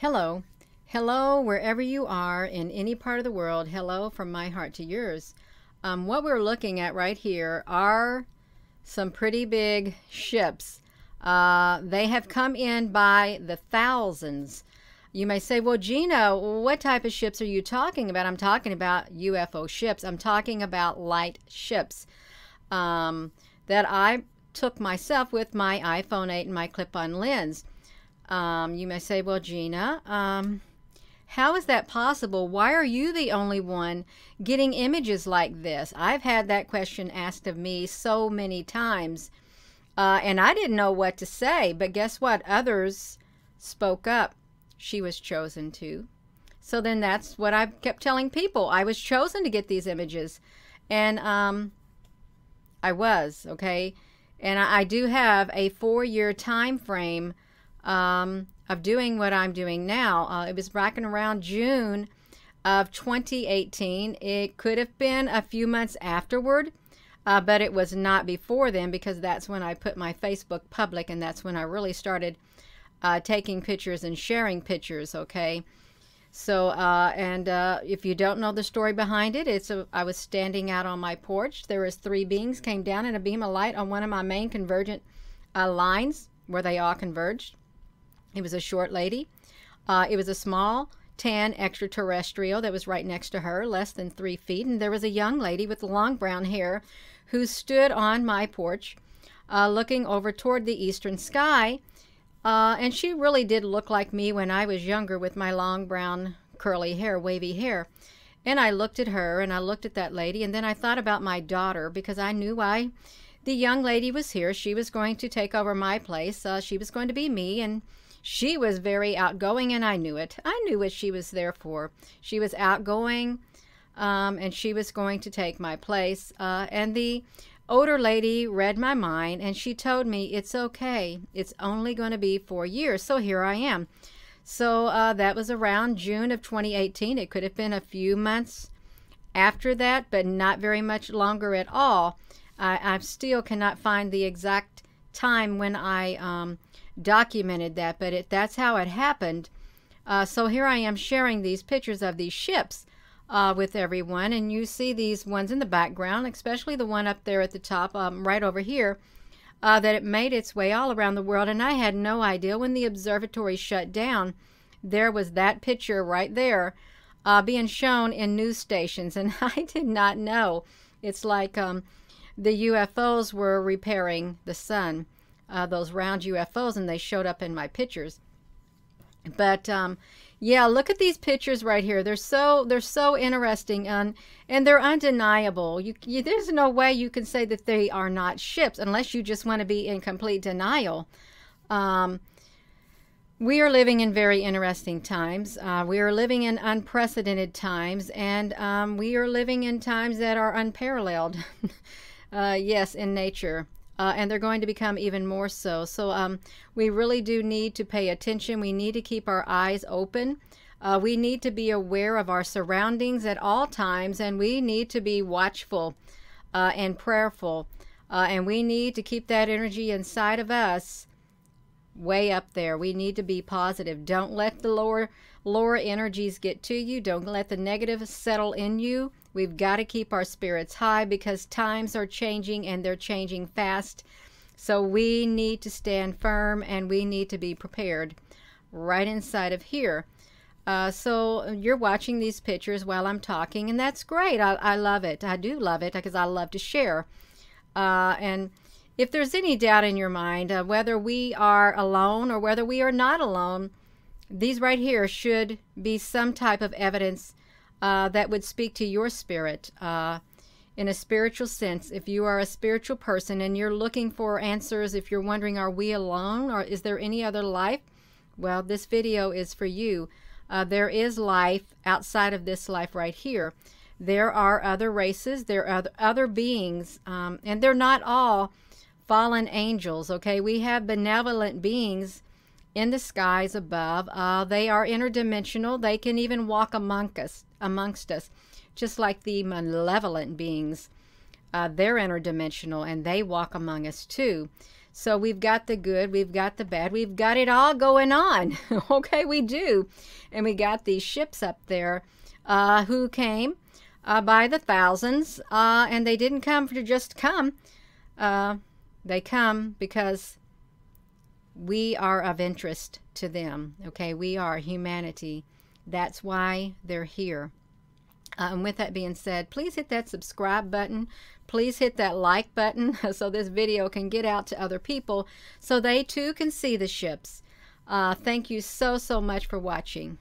Hello. Hello, wherever you are in any part of the world. Hello from my heart to yours. Um, what we're looking at right here are some pretty big ships. Uh, they have come in by the thousands. You may say, well, Gina, what type of ships are you talking about? I'm talking about UFO ships. I'm talking about light ships um, that I took myself with my iPhone 8 and my clip on lens. Um, you may say, well, Gina, um, how is that possible? Why are you the only one getting images like this? I've had that question asked of me so many times, uh, and I didn't know what to say. But guess what? Others spoke up. She was chosen to. So then that's what I kept telling people. I was chosen to get these images. And um, I was, okay? And I, I do have a four year time frame um, of doing what I'm doing now. Uh, it was back in around June of 2018. It could have been a few months afterward, uh, but it was not before then because that's when I put my Facebook public and that's when I really started uh, taking pictures and sharing pictures, okay? So, uh, and uh, if you don't know the story behind it, it's a, I was standing out on my porch. There was three beings came down in a beam of light on one of my main convergent uh, lines where they all converged. It was a short lady. Uh, it was a small tan extraterrestrial that was right next to her, less than three feet. And there was a young lady with long brown hair who stood on my porch uh, looking over toward the eastern sky. Uh, and she really did look like me when I was younger with my long brown curly hair, wavy hair. And I looked at her and I looked at that lady and then I thought about my daughter because I knew why the young lady was here. She was going to take over my place. Uh, she was going to be me and she was very outgoing, and I knew it. I knew what she was there for. She was outgoing, um, and she was going to take my place. Uh, and the older lady read my mind, and she told me, It's okay. It's only going to be four years. So here I am. So uh, that was around June of 2018. It could have been a few months after that, but not very much longer at all. I, I still cannot find the exact time when I um, documented that, but it, that's how it happened. Uh, so here I am sharing these pictures of these ships uh, with everyone, and you see these ones in the background, especially the one up there at the top, um, right over here, uh, that it made its way all around the world. And I had no idea when the observatory shut down, there was that picture right there uh, being shown in news stations, and I did not know. It's like um, the UFOs were repairing the sun uh, those round UFOs, and they showed up in my pictures. But um, yeah, look at these pictures right here. They're so they're so interesting and and they're undeniable. You, you there's no way you can say that they are not ships unless you just want to be in complete denial. Um, we are living in very interesting times. Uh, we are living in unprecedented times, and um, we are living in times that are unparalleled. uh, yes, in nature uh, and they're going to become even more so. So um, we really do need to pay attention. We need to keep our eyes open. Uh, we need to be aware of our surroundings at all times, and we need to be watchful uh, and prayerful. Uh, and we need to keep that energy inside of us way up there. We need to be positive. Don't let the lower lower energies get to you. Don't let the negative settle in you. We've got to keep our spirits high because times are changing and they're changing fast. So we need to stand firm and we need to be prepared right inside of here. Uh, so you're watching these pictures while I'm talking, and that's great. I, I love it. I do love it because I love to share. Uh, and if there's any doubt in your mind uh, whether we are alone or whether we are not alone, these right here should be some type of evidence uh, that would speak to your spirit uh, in a spiritual sense. If you are a spiritual person and you're looking for answers, if you're wondering, are we alone or is there any other life? Well, this video is for you. Uh, there is life outside of this life right here. There are other races, there are other beings, um, and they're not all fallen angels, okay? We have benevolent beings in the skies above. Uh, they are interdimensional. They can even walk among us, amongst us, just like the malevolent beings. Uh, they're interdimensional and they walk among us too. So we've got the good, we've got the bad, we've got it all going on. okay, we do. And we got these ships up there uh, who came uh, by the thousands, uh, and they didn't come to just come. They come because we are of interest to them. Okay, we are humanity. That's why they're here. Uh, and with that being said, please hit that subscribe button. Please hit that like button so this video can get out to other people so they too can see the ships. Uh, thank you so, so much for watching.